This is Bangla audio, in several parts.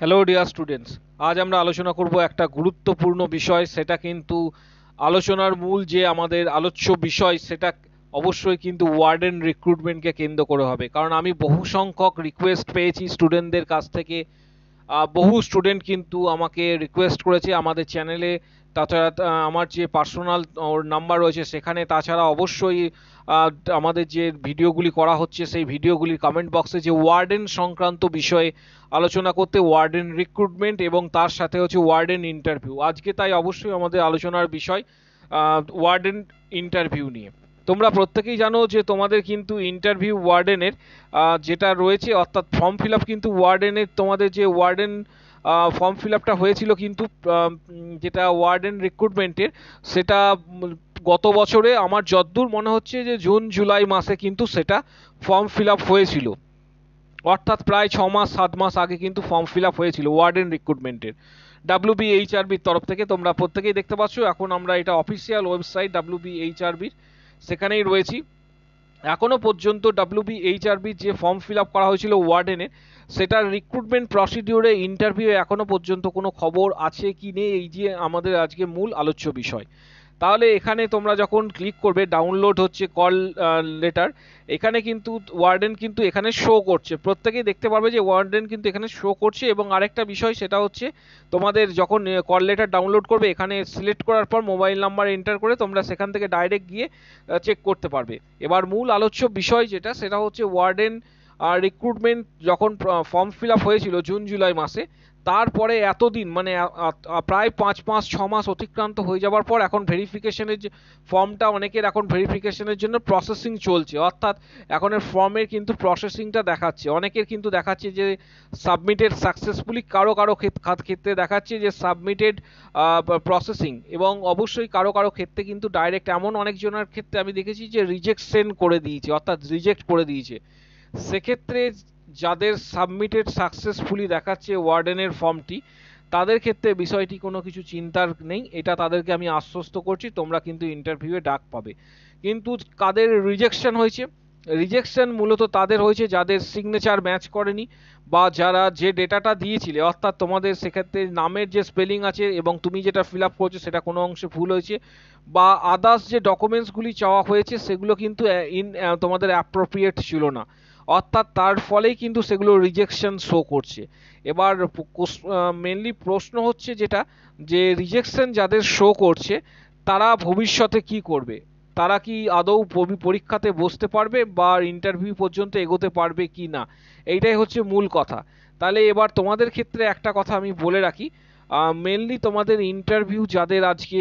হ্যালো ডিয়ার স্টুডেন্টস আজ আমরা আলোচনা করব একটা গুরুত্বপূর্ণ বিষয়, সেটা কিন্তু আলোচনার মূল যে আমাদের আলোচ্য বিষয়, সেটা অবশ্যই কিন্তু ওয়ার্ডেন রিক্রুটমেন্টকে কেন্দ্র করে হবে। কারণ আমি বহু সংখ্যক রিকোয়েস্ট পেয়েছি স্টুডেন্টদের কাছ থেকে। বহু স্টুডেন্ট কিন্তু আমাকে রিকোয়েস্ট করেছে আমাদের চ্যানেলে তাছাড়া আমার যে পার্সোনাল ওর নাম্বার রয়েছে সেখানে। তাছাড়া অবশ্যই আমাদের যে ভিডিওগুলি করা হচ্ছে, সেই ভিডিওগুলির কমেন্ট বক্সে যে ওয়ার্ডেন সংক্রান্ত বিষয়ে আলোচনা করতে ওয়ার্ডেন রিক্রুটমেন্ট এবং তার সাথে হচ্ছে ওয়ার্ডেন ইন্টারভিউ আজকে তাই অবশ্যই আমাদের আলোচনার বিষয় ওয়ার্ডেন ইন্টারভিউ নিয়ে। তোমরা প্রত্যেকেই জানো যে তোমাদের কিন্তু ইন্টারভিউ ওয়ার্ডেনের যেটা রয়েছে, অর্থাৎ ফর্ম ফিল আপ কিন্তু ওয়ার্ডেনের তোমাদের যে ওয়ার্ডেন ফর্ম ফিল আপটা হয়েছিল কিন্তু যেটা ওয়ার্ডেন রিক্রুটমেন্টের সেটা গত বছরে আমার যদ্দূর মনে হচ্ছে যে জুন, জুলাই মাসে কিন্তু সেটা ফর্ম ফিল আপ হয়েছিল। অর্থাৎ প্রায় ছ মাস, সাত মাস আগে কিন্তু ফর্ম ফিল আপ হয়েছিল ওয়ার্ডেন রিক্রুটমেন্টের ডাব্লু ডাব্লিউবিএইচআরবির তরফ থেকে তোমরা প্রত্যেকেই দেখতে পাচ্ছ, এখন আমরা এটা অফিসিয়াল ওয়েবসাইট ডাব্লিউবিএইচআরবির সেখানেই রয়েছি। এখনও পর্যন্ত ডাব্লিউবিএইচআরবির যে ফর্ম ফিল আপ করা হয়েছিল ওয়ার্ডেনের সেটার রিক্রুটমেন্ট প্রসিডিউরে ইন্টারভিউ এখনও পর্যন্ত কোনো খবর আছে কি নেই, এই যে আমাদের আজকে মূল আলোচ্য বিষয়। তাহলে এখানে তোমরা যখন ক্লিক করবে ডাউনলোড হচ্ছে কল লেটার এখানে কিন্তু ওয়ার্ডেন কিন্তু এখানে শো করছে। প্রত্যেকেই দেখতে পারবে যে ওয়ার্ডেন কিন্তু এখানে শো করছে এবং আরেকটা বিষয় সেটা হচ্ছে তোমাদের যখন কল লেটার ডাউনলোড করবে, এখানে সিলেক্ট করার পর মোবাইল নাম্বার এন্টার করে তোমরা সেখান থেকে ডাইরেক্ট গিয়ে চেক করতে পারবে। এবার মূল আলোচ্য বিষয় যেটা, সেটা হচ্ছে ওয়ার্ডেন আর রিক্রুটমেন্ট যখন ফর্ম ফিল আপ হয়েছিল জুন, জুলাই মাসে তারপরে এতদিন মানে প্রায় পাঁচ মাস ছ মাস অতিক্রান্ত হয়ে যাওয়ার পর এখন ভেরিফিকেশনের যে ফর্মটা অনেকের এখন ভেরিফিকেশনের জন্য প্রসেসিং চলছে। অর্থাৎ এখন এর ফর্মের কিন্তু প্রসেসিংটা দেখাচ্ছে। অনেকের কিন্তু দেখাচ্ছে যে সাবমিটেড সাকসেসফুলি কারও কারও ক্ষেত্রে দেখাচ্ছে যে সাবমিটেড প্রসেসিং এবং অবশ্যই কারও কারও ক্ষেত্রে কিন্তু ডাইরেক্ট এমন অনেকজনের ক্ষেত্রে আমি দেখেছি যে রিজেক্ট সেন্ড করে দিয়েছে, অর্থাৎ রিজেক্ট করে দিয়েছে। সেক্ষেত্রে যাদের সাবমিটেড সাকসেসফুলি দেখাচ্ছে ওয়ার্ডেনের ফর্মটি, তাদের ক্ষেত্রে বিষয়টি কোনো কিছু চিন্তার নেই। এটা তাদেরকে আমি আশ্বস্ত করছি, তোমরা কিন্তু ইন্টারভিউয়ে ডাক পাবে। কিন্তু কাদের রিজেকশন হয়েছে? রিজেকশন মূলত তাদের হয়েছে যাদের সিগনেচার ম্যাচ করেনি বা যারা যে ডেটাটা দিয়েছিলে, অর্থাৎ তোমাদের সেক্ষেত্রে নামের যে স্পেলিং আছে এবং তুমি যেটা ফিল আপ করছ সেটা কোনো অংশে ভুল হয়েছে বা আদার্স যে ডকুমেন্টসগুলি চাওয়া হয়েছে, সেগুলো কিন্তু ইন তোমাদের অ্যাপ্রোপ্রিয়েট ছিল না। অর্থাৎ তার ফলেই কিন্তু সেগুলো রিজেকশন শো করছে। এবার মেনলি প্রশ্ন হচ্ছে যেটা, যে রিজেকশন যাদের শো করছে, তারা ভবিষ্যতে কি করবে? তারা কি আদৌ পরীক্ষাতে বসতে পারবে বা ইন্টারভিউ পর্যন্ত এগোতে পারবে কি না? এইটাই হচ্ছে মূল কথা। তাহলে এবার তোমাদের ক্ষেত্রে একটা কথা আমি বলে রাখি। মেনলি তোমাদের ইন্টারভিউ যাদের আজকে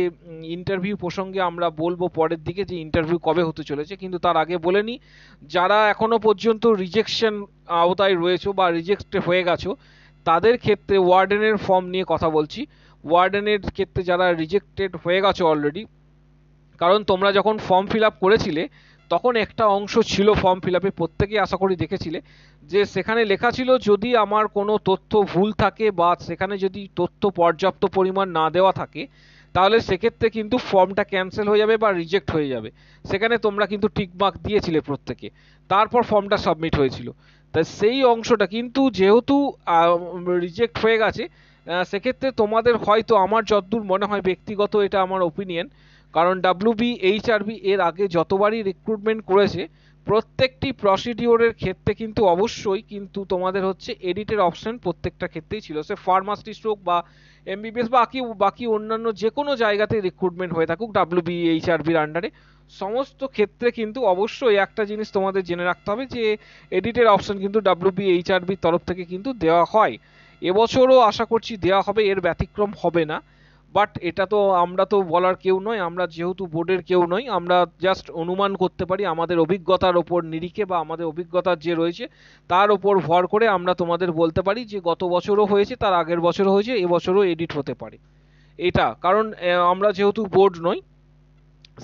ইন্টারভিউ প্রসঙ্গে আমরা বলব পরের দিকে যে ইন্টারভিউ কবে হতে চলেছে, কিন্তু তার আগে বলে নিই যারা এখনও পর্যন্ত রিজেকশন আওতায় রয়েছে বা রিজেক্ট হয়ে গেছো, তাদের ক্ষেত্রে ওয়ার্ডেনের ফর্ম নিয়ে কথা বলছি। ওয়ার্ডেনের ক্ষেত্রে যারা রিজেক্টেড হয়ে গেছো অলরেডি কারণ তোমরা যখন ফর্ম ফিল আপ করেছিলে তখন একটা অংশ ছিল ফর্ম ফিল আপে প্রত্যেকেই আশা করি দেখেছিলে, যে সেখানে লেখা ছিল যদি আমার কোনো তথ্য ভুল থাকে বা সেখানে যদি তথ্য পর্যাপ্ত পরিমাণ না দেওয়া থাকে, তাহলে সেক্ষেত্রে কিন্তু ফর্মটা ক্যান্সেল হয়ে যাবে বা রিজেক্ট হয়ে যাবে। সেখানে তোমরা কিন্তু টিকমার্ক দিয়েছিলে প্রত্যেকে। তারপর ফর্মটা সাবমিট হয়েছিল। তাই সেই অংশটা কিন্তু যেহেতু রিজেক্ট হয়ে গেছে সেক্ষেত্রে তোমাদের হয়তো আমার যতদূর মনে হয় ব্যক্তিগত এটা আমার ওপিনিয়ন কারণ ডাব্লিউবি এইচআরবি এর আগে যতবারই রিক্রুটমেন্ট করেছে, প্রত্যেকটি প্রসিডিওরের ক্ষেত্রে কিন্তু অবশ্যই কিন্তু তোমাদের হচ্ছে এডিটের অপশন প্রত্যেকটা ক্ষেত্রেই ছিল। সে ফার্মাসিস্ট হোক বা এমবিবিএস বাকি বাকি অন্যান্য যে কোনো জায়গাতে রিক্রুটমেন্ট হয়ে থাকুক ডাব্লিউবি এইচআরবির আন্ডারে সমস্ত ক্ষেত্রে কিন্তু অবশ্যই একটা জিনিস তোমাদের জেনে রাখতে হবে যে এডিটের অপশন কিন্তু ডাব্লিউবি এইচআরবির তরফ থেকে কিন্তু দেওয়া হয়। এবছরও আশা করছি দেওয়া হবে, এর ব্যতিক্রম হবে না। বাট এটা তো আমরা তো বলার কেউ নয়, আমরা যেহেতু বোর্ডের কেউ নই, আমরা জাস্ট অনুমান করতে পারি আমাদের অভিজ্ঞতার ওপর নিরিখে বা আমাদের অভিজ্ঞতা যে রয়েছে, তার ওপর ভর করে আমরা তোমাদের বলতে পারি যে গত বছরও হয়েছে, তার আগের বছরও হয়েছে এবছরও এডিট হতে পারে। এটা, কারণ আমরা যেহেতু বোর্ড নই,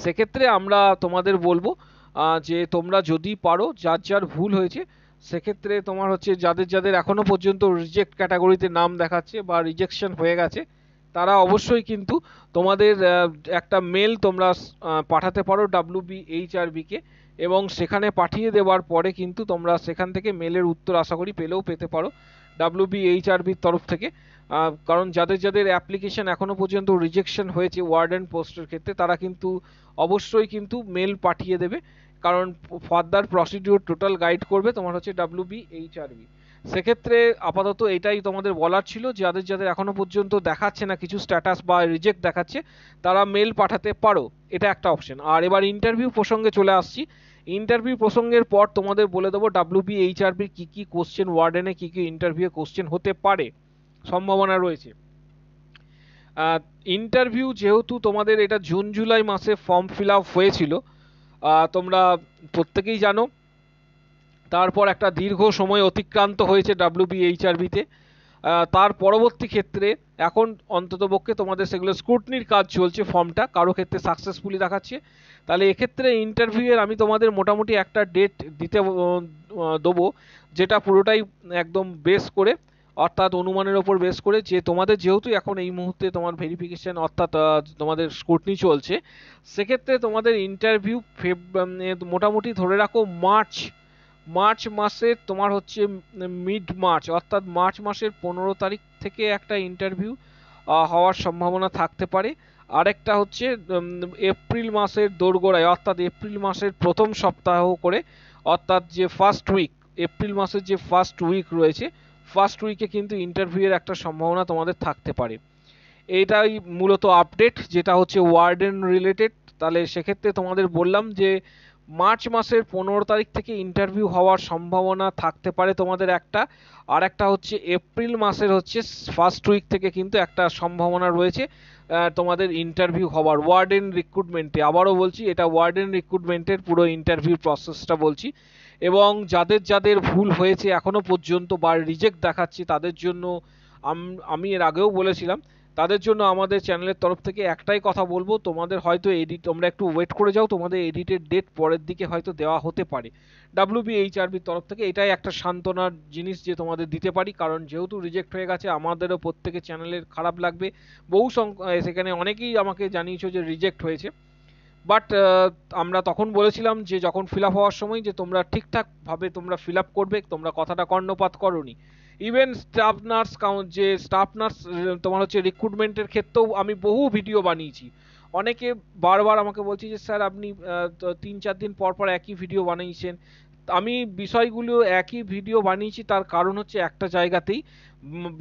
সেক্ষেত্রে আমরা তোমাদের বলব যে তোমরা যদি পারো, যার যার ভুল হয়েছে, সেক্ষেত্রে তোমার হচ্ছে যাদের যাদের এখনও পর্যন্ত রিজেক্ট ক্যাটাগরিতে নাম দেখাচ্ছে বা রিজেকশন হয়ে গেছে তারা অবশ্যই কিন্তু তোমাদের একটা মেল তোমরা পাঠাতে পারো ডাব্লিউবিএইচআরবিকে এবং সেখানে পাঠিয়ে দেওয়ার পরে কিন্তু তোমরা সেখান থেকে মেলের উত্তর আশা করি পেলেও পেতে পারো ডাব্লিউবিএইচআরবির তরফ থেকে। কারণ যাদের যাদের অ্যাপ্লিকেশন এখনও পর্যন্ত রিজেকশন হয়েছে ওয়ার্ডেন পোস্টের ক্ষেত্রে, তারা কিন্তু অবশ্যই কিন্তু মেল পাঠিয়ে দেবে। কারণ ফার্দার প্রসিডিউর টোটাল গাইড করবে তোমার হচ্ছে ডাব্লিউবিএইচআরবি সেক্ষেত্রে আপাতত এটাই তোমাদের বলার ছিল, যাদের যাদের এখনও পর্যন্ত দেখাচ্ছে না কিছু স্ট্যাটাস বা রিজেক্ট দেখাচ্ছে, তারা মেল পাঠাতে পারো, এটা একটা অপশন আর এবার ইন্টারভিউ প্রসঙ্গে চলে আসছি। ইন্টারভিউ প্রসঙ্গের পর তোমাদের বলে দেবো ডাব্লিউবিএইচআরবির কি কি কোশ্চেন ওয়ার্ডেনে কি কি ইন্টারভিউ কোশ্চেন হতে পারে, সম্ভাবনা রয়েছে। ইন্টারভিউ যেহেতু তোমাদের এটা জুন, জুলাই মাসে ফর্ম ফিল আপ হয়েছিল তোমরা প্রত্যেকেই জানো তারপর একটা দীর্ঘ সময় অতিক্রান্ত হয়েছে ডাব্লিউবিএইচআরবিতে তার পরবর্তী ক্ষেত্রে এখন অন্ততপক্ষে তোমাদের সেগুলো স্ক্রুটনির কাজ চলছে ফর্মটা, কারও ক্ষেত্রে সাকসেসফুলি দেখাচ্ছে। তাহলে এক্ষেত্রে ইন্টারভিউয়ের আমি তোমাদের মোটামুটি একটা ডেট দিতে দেবো, যেটা পুরোটাই একদম বেস করে, অর্থাৎ অনুমানের ওপর বেস করে যে তোমাদের যেহেতু এখন এই মুহূর্তে তোমার ভেরিফিকেশন অর্থাৎ তোমাদের স্ক্রুটনি চলছে, সেক্ষেত্রে তোমাদের ইন্টারভিউ ফেব মোটামুটি ধরে রাখো মার্চ মার্চ মাসের তোমার হচ্ছে মিড মার্চ, অর্থাৎ মার্চ মাসের পনেরো তারিখ থেকে একটা ইন্টারভিউ হওয়ার সম্ভাবনা থাকতে পারে। আরেকটা হচ্ছে এপ্রিল মাসের দোরগোড়ায়, অর্থাৎ এপ্রিল মাসের প্রথম সপ্তাহ করে, অর্থাৎ যে ফার্স্ট উইক এপ্রিল মাসের যে ফার্স্ট উইক রয়েছে ফার্স্ট উইকে কিন্তু ইন্টারভিউয়ের একটা সম্ভাবনা তোমাদের থাকতে পারে। এইটাই মূলত আপডেট যেটা হচ্ছে ওয়ার্ডেন রিলেটেড তাহলে সেক্ষেত্রে তোমাদের বললাম যে মার্চ মাসের পনেরো তারিখ থেকে ইন্টারভিউ হওয়ার সম্ভাবনা থাকতে পারে তোমাদের একটা। আর একটা হচ্ছে এপ্রিল মাসের হচ্ছে ফার্স্ট উইক থেকে কিন্তু একটা সম্ভাবনা রয়েছে তোমাদের ইন্টারভিউ হওয়ার। ওয়ার্ডেন রিক্রুটমেন্টে আবারও বলছি, এটা ওয়ার্ডেন রিক্রুটমেন্টের পুরো ইন্টারভিউ প্রসেসটা বলছি। এবং যাদের যাদের ভুল হয়েছে এখনও পর্যন্ত বা রিজেক্ট দেখাচ্ছে, তাদের জন্য আমি এর আগেও বলেছিলাম তাদের জন্য আমাদের চ্যানেলের তরফ থেকে একটাই কথা বলব, তোমাদের হয়তো এডিট তোমরা একটু ওয়েট করে যাও, তোমাদের এডিটের ডেট পরের দিকে হয়তো দেওয়া হতে পারে। ডাব্লিউবিএইচআরবির তরফ থেকে এটাই একটা সান্ত্বনার জিনিস যে তোমাদের দিতে পারি, কারণ যেহেতু রিজেক্ট হয়ে গেছে, আমাদেরও প্রত্যেকের চ্যানেলের খারাপ লাগবে। বহু সেখানে অনেকেই আমাকে জানিয়েছো যে রিজেক্ট হয়েছে। বাট আমরা তখন বলেছিলাম যে যখন ফিল আপ হওয়ার সময় যে তোমরা ঠিকঠাকভাবে তোমরা ফিল আপ করবে, তোমরা কথাটা কর্ণপাত করনি। ইভেন স্টাফ নার্স যে স্টাফ নার্স তোমার হচ্ছে রিক্রুটমেন্টের ক্ষেত্রেও আমি বহু ভিডিও বানিয়েছি। অনেকে বারবার আমাকে বলছে যে, স্যার, আপনি তিন চার দিন পর পর একই ভিডিও বানিয়েছেন। আমি বিষয়গুলো একই ভিডিও বানিয়েছি, তার কারণ হচ্ছে একটা জায়গাতেই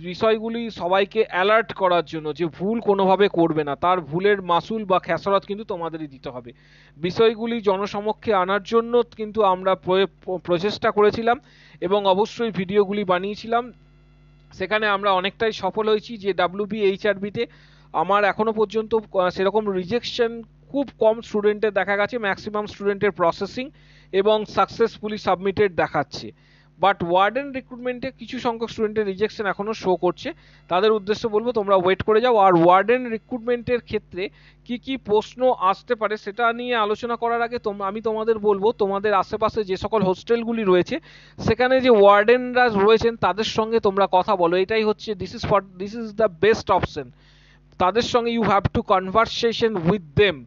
বিষয়গুলি সবাইকে অ্যালার্ট করার জন্য যে ভুল কোনোভাবে করবে না। তার ভুলের মাসুল বা খেসারত কিন্তু তোমাদেরই দিতে হবে। বিষয়গুলি জনসমক্ষে আনার জন্য কিন্তু আমরা প্রচেষ্টা করেছিলাম এবং অবশ্যই ভিডিওগুলি বানিয়েছিলাম। সেখানে আমরা অনেকটাই সফল হয়েছি যে ডাব্লিউবিএইচআরবিতে আমার এখনও পর্যন্ত সেরকম রিজেকশন খুব কম স্টুডেন্টের দেখা গেছে ম্যাক্সিমাম স্টুডেন্টের প্রসেসিং এবং সাকসেসফুলি সাবমিটেড দেখাচ্ছে। বাট ওয়ার্ডেন রিক্রুটমেন্টে কিছু সংখ্যক স্টুডেন্টের রিজেকশন এখনও শো করছে। তাদের উদ্দেশ্য বলব, তোমরা ওয়েট করে যাও। আর ওয়ার্ডেন রিক্রুটমেন্টের ক্ষেত্রে কি কি প্রশ্ন আসতে পারে সেটা নিয়ে আলোচনা করার আগে তোম- আমি তোমাদের বলব, তোমাদের আশেপাশে যে সকল হোস্টেলগুলি রয়েছে, সেখানে যে ওয়ার্ডেনরা রয়েছেন, তাদের সঙ্গে তোমরা কথা বলো। এটাই হচ্ছে this is for this is the best option তাদের সঙ্গে you have to conversation with them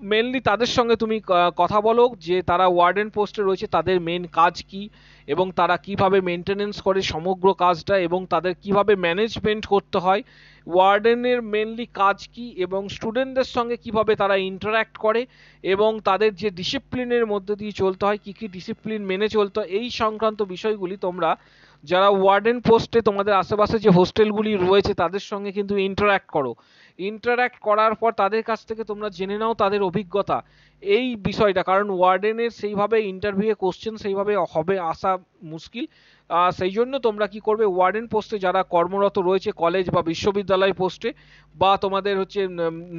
mainly তাদের সঙ্গে তুমি কথা বলো যে তারা ওয়ার্ডেন পোস্টে রয়েছে, তাদের মেন কাজ কি এবং তারা কীভাবে মেনটেনেন্স করে সমগ্র কাজটা এবং তাদের কীভাবে ম্যানেজমেন্ট করতে হয় ওয়ার্ডেনের মেনলি কাজ কি এবং স্টুডেন্টদের সঙ্গে কীভাবে তারা ইন্টারাক্ট করে এবং তাদের যে ডিসিপ্লিনের মধ্যে দিয়ে চলতে হয়, কি কি ডিসিপ্লিন মেনে চলতে হয়, এই সংক্রান্ত বিষয়গুলি তোমরা যারা ওয়ার্ডেন পোস্টে তোমাদের আশেপাশে যে হোস্টেলগুলি রয়েছে, তাদের সঙ্গে কিন্তু ইন্টারাক্ট করো। ইন্টারাক্ট করার পর তাদের কাছ থেকে তোমরা জেনে নাও তাদের অভিজ্ঞতা। এই বিষয়টা, কারণ ওয়ার্ডেনের সেইভাবে ইন্টারভিউয়ে কোশ্চেন সেইভাবে হবে আসা মুশকিল। সেই জন্য তোমরা কি করবে? ওয়ার্ডেন পোস্টে যারা কর্মরত রয়েছে কলেজ বা বিশ্ববিদ্যালয় পোস্টে বা তোমাদের হচ্ছে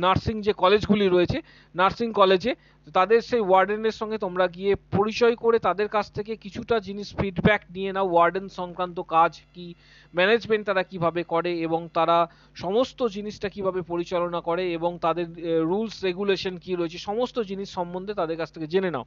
নার্সিং যে কলেজগুলি রয়েছে নার্সিং কলেজে তাদের সেই ওয়ার্ডেনের সঙ্গে তোমরা গিয়ে পরিচয় করে তাদের কাছ থেকে কিছুটা জিনিস ফিডব্যাক নিয়ে নাও। ওয়ার্ডেন সংক্রান্ত কাজ কি ম্যানেজমেন্ট তারা কীভাবে করে, এবং তারা সমস্ত জিনিসটা কীভাবে পরিচালনা করে, এবং তাদের রুলস রেগুলেশন কি রয়েছে, সমস্ত জিনিস সম্বন্ধে তাদের কাছ থেকে জেনে নাও।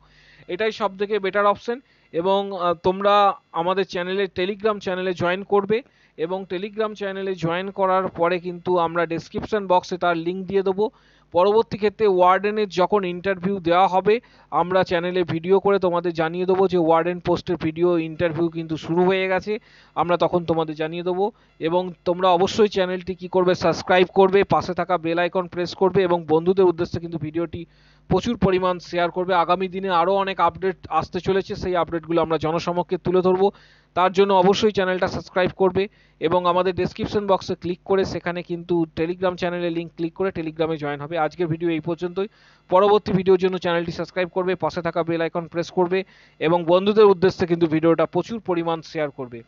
এটাই সব থেকে বেটার অপশন এবং তোমরা আমাদের চ্যানেলে টেলিগ্রাম চ্যানেলে জয়েন করবে এবং টেলিগ্রাম চ্যানেলে জয়েন করার পরে কিন্তু আমরা ডেসক্রিপশন বক্সে তার লিংক দিয়ে দেবো। পরবর্তী ক্ষেত্রে ওয়ার্ডেনের যখন ইন্টারভিউ দেওয়া হবে, আমরা চ্যানেলে ভিডিও করে তোমাদের জানিয়ে দেবো যে ওয়ার্ডেন পোস্টের ভিডিও ইন্টারভিউ কিন্তু শুরু হয়ে গেছে। আমরা তখন তোমাদের জানিয়ে দেবো এবং তোমরা অবশ্যই চ্যানেলটি কি করবে সাবস্ক্রাইব করবে, পাশে থাকা বেল আইকন প্রেস করবে এবং বন্ধুদের উদ্দেশ্যে কিন্তু ভিডিওটি প্রচুর পরিমাণ শেয়ার করবে। আগামী দিনে আরও অনেক আপডেট আসতে চলেছে, সেই আপডেটগুলো আমরা জনসমক্ষে তুলে ধরবো। তার জন্য অবশ্যই চ্যানেলটা সাবস্ক্রাইব করবে এবং আমাদের ডেসক্রিপশন বক্সে ক্লিক করে সেখানে কিন্তু টেলিগ্রাম চ্যানেলের লিঙ্ক ক্লিক করে টেলিগ্রামে জয়েন হবে। আজকের ভিডিও এই পর্যন্তই। পরবর্তী ভিডিওর জন্য চ্যানেলটি সাবস্ক্রাইব করবে, পাশে থাকা বেল আইকন প্রেস করবে এবং বন্ধুদের উদ্দেশ্যে কিন্তু ভিডিওটা প্রচুর পরিমাণ শেয়ার করবে।